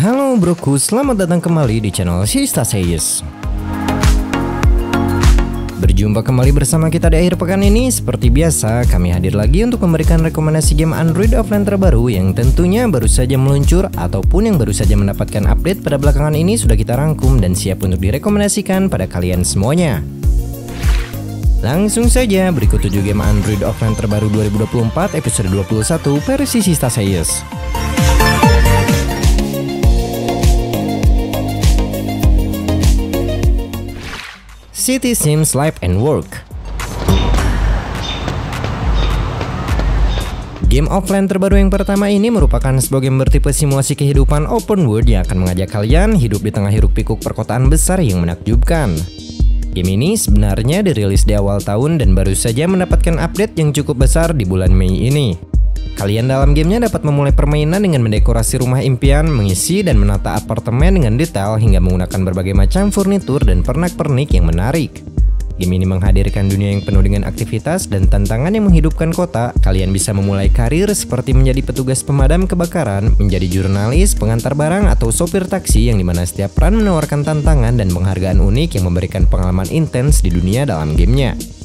Halo broku, selamat datang kembali di channel Sista Says. Berjumpa kembali bersama kita di akhir pekan ini Seperti biasa, kami hadir lagi untuk memberikan rekomendasi game Android offline terbaru Yang tentunya baru saja meluncur Ataupun yang baru saja mendapatkan update pada belakangan ini Sudah kita rangkum dan siap untuk direkomendasikan pada kalian semuanya Langsung saja, berikut 7 game Android offline terbaru 2024 episode 21 versi Sista Says. City Sims Life and Work. Game offline terbaru yang pertama ini merupakan sebuah game bertipe simulasi kehidupan open world yang akan mengajak kalian hidup di tengah hiruk pikuk perkotaan besar yang menakjubkan. Game ini sebenarnya dirilis di awal tahun dan baru saja mendapatkan update yang cukup besar di bulan Mei ini. Kalian dalam gamenya dapat memulai permainan dengan mendekorasi rumah impian, mengisi dan menata apartemen dengan detail hingga menggunakan berbagai macam furnitur dan pernak-pernik yang menarik. Game ini menghadirkan dunia yang penuh dengan aktivitas dan tantangan yang menghidupkan kota. Kalian bisa memulai karir seperti menjadi petugas pemadam kebakaran, menjadi jurnalis, pengantar barang, atau sopir taksi yang di mana setiap peran menawarkan tantangan dan penghargaan unik yang memberikan pengalaman intens di dunia dalam gamenya.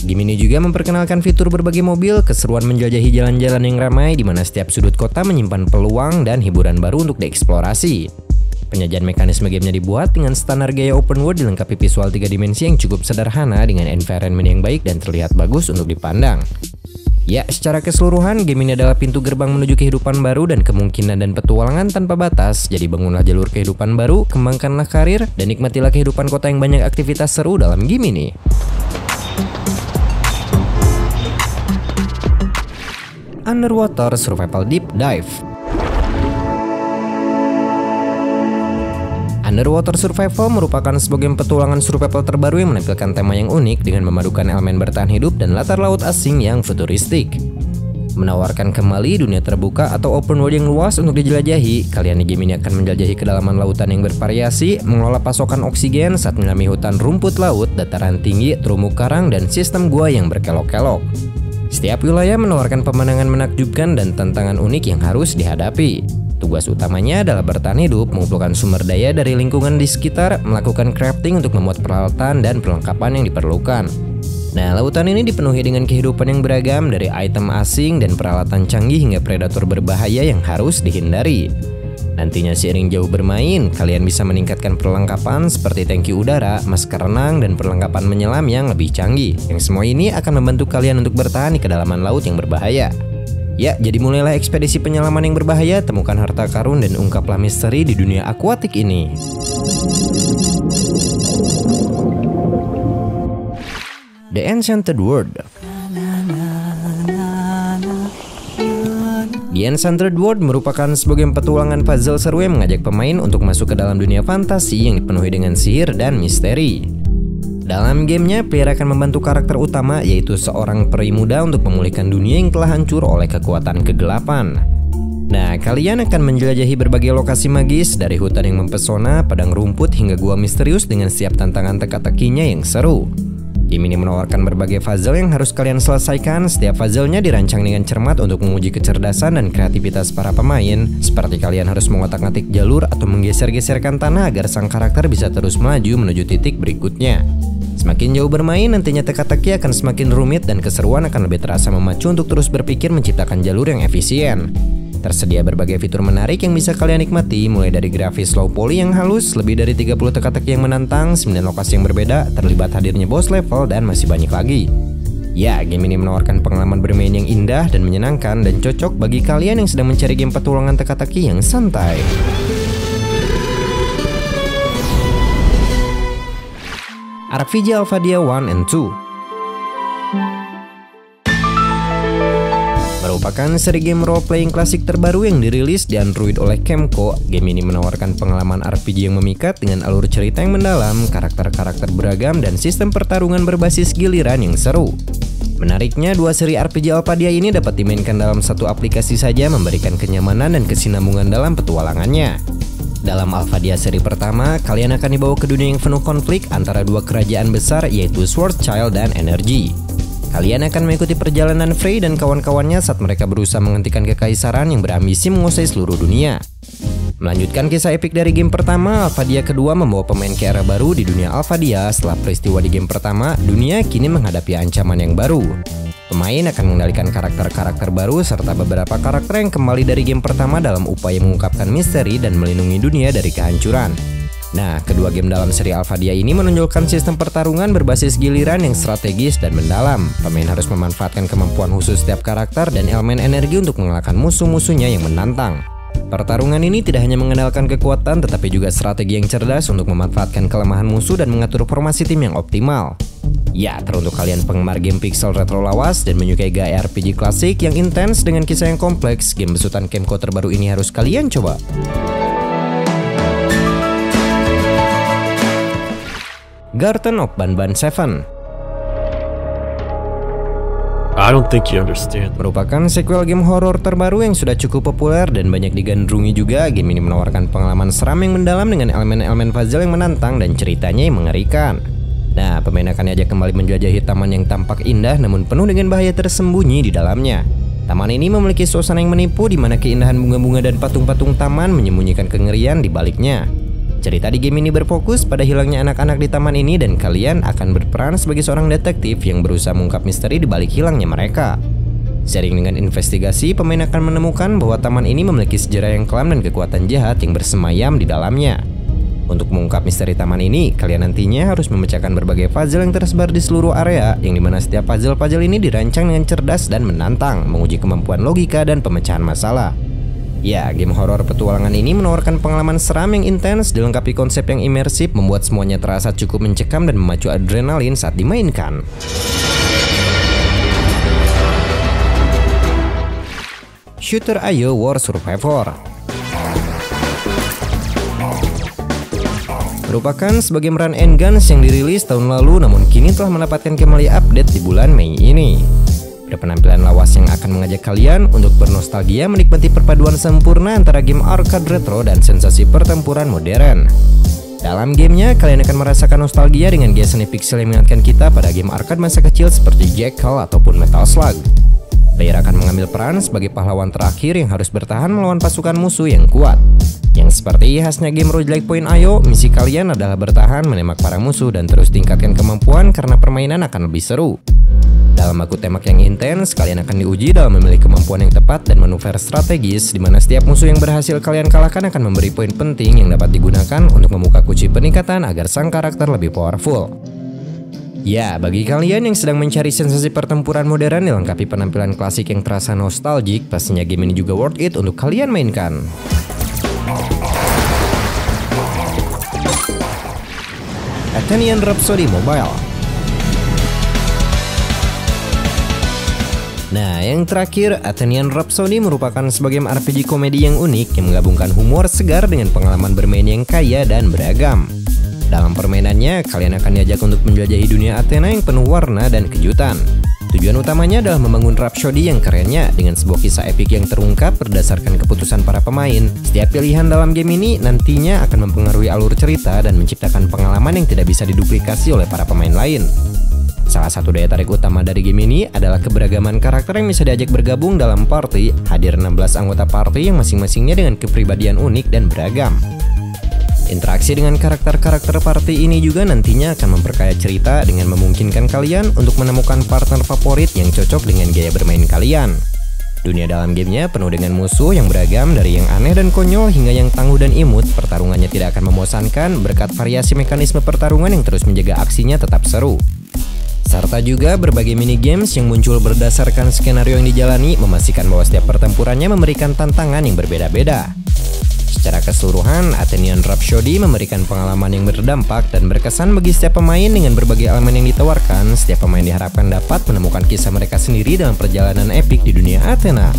Game ini juga memperkenalkan fitur berbagai mobil, keseruan menjelajahi jalan-jalan yang ramai di mana setiap sudut kota menyimpan peluang dan hiburan baru untuk dieksplorasi. Penyajian mekanisme gamenya dibuat dengan standar gaya open world dilengkapi visual tiga dimensi yang cukup sederhana dengan environment yang baik dan terlihat bagus untuk dipandang. Ya, secara keseluruhan game ini adalah pintu gerbang menuju kehidupan baru dan kemungkinan dan petualangan tanpa batas. Jadi bangunlah jalur kehidupan baru, kembangkanlah karir, dan nikmatilah kehidupan kota yang banyak aktivitas seru dalam game ini. Underwater Survival Deep Dive. Underwater Survival merupakan sebuah game petualangan survival terbaru yang menampilkan tema yang unik dengan memadukan elemen bertahan hidup dan latar laut asing yang futuristik. Menawarkan kembali dunia terbuka atau open world yang luas untuk dijelajahi, kalian di game ini akan menjelajahi kedalaman lautan yang bervariasi, mengelola pasokan oksigen saat menyelami hutan rumput laut, dataran tinggi, terumbu karang, dan sistem gua yang berkelok-kelok. Setiap wilayah menawarkan pemandangan menakjubkan dan tantangan unik yang harus dihadapi. Tugas utamanya adalah bertahan hidup, mengumpulkan sumber daya dari lingkungan di sekitar, melakukan crafting untuk memuat peralatan dan perlengkapan yang diperlukan. Nah, lautan ini dipenuhi dengan kehidupan yang beragam dari item asing dan peralatan canggih hingga predator berbahaya yang harus dihindari. Nantinya seiring jauh bermain, kalian bisa meningkatkan perlengkapan seperti tangki udara, masker renang, dan perlengkapan menyelam yang lebih canggih. Yang semua ini akan membantu kalian untuk bertahan di kedalaman laut yang berbahaya. Ya, jadi mulailah ekspedisi penyelaman yang berbahaya, temukan harta karun dan ungkaplah misteri di dunia akuatik ini. The Enchanted World Enchanted World merupakan sebuah game petualangan puzzle seru yang mengajak pemain untuk masuk ke dalam dunia fantasi yang dipenuhi dengan sihir dan misteri. Dalam gamenya, player akan membantu karakter utama yaitu seorang peri muda untuk memulihkan dunia yang telah hancur oleh kekuatan kegelapan. Nah, kalian akan menjelajahi berbagai lokasi magis dari hutan yang mempesona, padang rumput hingga gua misterius dengan siap tantangan teka-tekinya yang seru. Game ini menawarkan berbagai puzzle yang harus kalian selesaikan. Setiap puzzle-nya dirancang dengan cermat untuk menguji kecerdasan dan kreativitas para pemain. Seperti kalian harus mengotak-atik jalur atau menggeser-geserkan tanah agar sang karakter bisa terus melaju menuju titik berikutnya. Semakin jauh bermain, nantinya teka-teki akan semakin rumit dan keseruan akan lebih terasa memacu untuk terus berpikir menciptakan jalur yang efisien. Tersedia berbagai fitur menarik yang bisa kalian nikmati, mulai dari grafis low poly yang halus, lebih dari 30 teka-teki yang menantang, 9 lokasi yang berbeda, terlibat hadirnya boss level, dan masih banyak lagi. Ya, game ini menawarkan pengalaman bermain yang indah dan menyenangkan dan cocok bagi kalian yang sedang mencari game petualangan teka-teki yang santai. RPG Alphadia 1 and 2 merupakan seri game role playing klasik terbaru yang dirilis di Android oleh Kemco. Game ini menawarkan pengalaman RPG yang memikat dengan alur cerita yang mendalam, karakter-karakter beragam, dan sistem pertarungan berbasis giliran yang seru. Menariknya, dua seri RPG Alpadia ini dapat dimainkan dalam satu aplikasi saja memberikan kenyamanan dan kesinambungan dalam petualangannya. Dalam Alphadia seri pertama, kalian akan dibawa ke dunia yang penuh konflik antara dua kerajaan besar yaitu Sword Child dan Energy. Kalian akan mengikuti perjalanan Frey dan kawan-kawannya saat mereka berusaha menghentikan kekaisaran yang berambisi menguasai seluruh dunia. Melanjutkan kisah epik dari game pertama, Alphadia kedua membawa pemain ke era baru di dunia Alphadia setelah peristiwa di game pertama, dunia kini menghadapi ancaman yang baru. Pemain akan mengendalikan karakter-karakter baru serta beberapa karakter yang kembali dari game pertama dalam upaya mengungkapkan misteri dan melindungi dunia dari kehancuran. Nah, kedua game dalam seri Alphadia ini menonjolkan sistem pertarungan berbasis giliran yang strategis dan mendalam. Pemain harus memanfaatkan kemampuan khusus setiap karakter dan elemen energi untuk mengalahkan musuh-musuhnya yang menantang. Pertarungan ini tidak hanya mengenalkan kekuatan tetapi juga strategi yang cerdas untuk memanfaatkan kelemahan musuh dan mengatur formasi tim yang optimal. Ya, teruntuk kalian penggemar game pixel retro lawas dan menyukai gaya RPG klasik yang intens dengan kisah yang kompleks, game besutan Kemco terbaru ini harus kalian coba. Garden of Banban 7 I don't think you understand. Merupakan sequel game horor terbaru yang sudah cukup populer dan banyak digandrungi juga. Game ini menawarkan pengalaman seram yang mendalam dengan elemen-elemen puzzle yang menantang dan ceritanya yang mengerikan. Nah, pemain akan diajak kembali menjelajahi taman yang tampak indah namun penuh dengan bahaya tersembunyi di dalamnya. Taman ini memiliki suasana yang menipu di mana keindahan bunga-bunga dan patung-patung taman menyembunyikan kengerian di baliknya. Cerita di game ini berfokus pada hilangnya anak-anak di taman ini dan kalian akan berperan sebagai seorang detektif yang berusaha mengungkap misteri di balik hilangnya mereka. Sering dengan investigasi, pemain akan menemukan bahwa taman ini memiliki sejarah yang kelam dan kekuatan jahat yang bersemayam di dalamnya. Untuk mengungkap misteri taman ini, kalian nantinya harus memecahkan berbagai puzzle yang tersebar di seluruh area, yang di mana setiap puzzle-puzzle ini dirancang dengan cerdas dan menantang, menguji kemampuan logika dan pemecahan masalah. Ya, game horor petualangan ini menawarkan pengalaman seram yang intens dilengkapi konsep yang imersif membuat semuanya terasa cukup mencekam dan memacu adrenalin saat dimainkan. Shooter Ayo War Survivor merupakan sebagai run and guns yang dirilis tahun lalu namun kini telah mendapatkan kembali update di bulan Mei ini. Ada penampilan lawas yang akan mengajak kalian untuk bernostalgia menikmati perpaduan sempurna antara game arcade retro dan sensasi pertempuran modern. Dalam gamenya, kalian akan merasakan nostalgia dengan gaya seni pixel yang mengingatkan kita pada game arcade masa kecil seperti Jackal ataupun Metal Slug. Player akan mengambil peran sebagai pahlawan terakhir yang harus bertahan melawan pasukan musuh yang kuat. Yang seperti khasnya game roguelike point ayo, misi kalian adalah bertahan menembak para musuh dan terus tingkatkan kemampuan karena permainan akan lebih seru. Dalam baku tembak yang intens, kalian akan diuji dalam memiliki kemampuan yang tepat dan manuver strategis di mana setiap musuh yang berhasil kalian kalahkan akan memberi poin penting yang dapat digunakan untuk membuka kunci peningkatan agar sang karakter lebih powerful. Ya, bagi kalian yang sedang mencari sensasi pertempuran modern dilengkapi penampilan klasik yang terasa nostalgic, pastinya game ini juga worth it untuk kalian mainkan. Athenian Rhapsody Mobile Nah, yang terakhir, Athenian Rhapsody merupakan sebagai RPG komedi yang unik yang menggabungkan humor segar dengan pengalaman bermain yang kaya dan beragam. Dalam permainannya, kalian akan diajak untuk menjelajahi dunia Athena yang penuh warna dan kejutan. Tujuan utamanya adalah membangun Rhapsody yang kerennya dengan sebuah kisah epik yang terungkap berdasarkan keputusan para pemain. Setiap pilihan dalam game ini nantinya akan mempengaruhi alur cerita dan menciptakan pengalaman yang tidak bisa diduplikasi oleh para pemain lain. Salah satu daya tarik utama dari game ini adalah keberagaman karakter yang bisa diajak bergabung dalam party. Hadir 16 anggota party yang masing-masingnya dengan kepribadian unik dan beragam. Interaksi dengan karakter-karakter party ini juga nantinya akan memperkaya cerita dengan memungkinkan kalian untuk menemukan partner favorit yang cocok dengan gaya bermain kalian. Dunia dalam gamenya penuh dengan musuh yang beragam dari yang aneh dan konyol hingga yang tangguh dan imut. Pertarungannya tidak akan memosankan berkat variasi mekanisme pertarungan yang terus menjaga aksinya tetap seru. Serta juga berbagai mini games yang muncul berdasarkan skenario yang dijalani memastikan bahwa setiap pertempurannya memberikan tantangan yang berbeda-beda. Secara keseluruhan, Athenian Rhapsody memberikan pengalaman yang berdampak dan berkesan bagi setiap pemain dengan berbagai elemen yang ditawarkan. Setiap pemain diharapkan dapat menemukan kisah mereka sendiri dalam perjalanan epik di dunia Athena.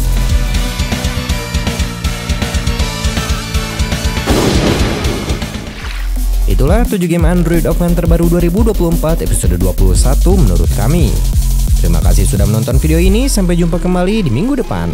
Itulah 7 game Android offline terbaru 2024 episode 21 menurut kami. Terima kasih sudah menonton video ini, sampai jumpa kembali di minggu depan.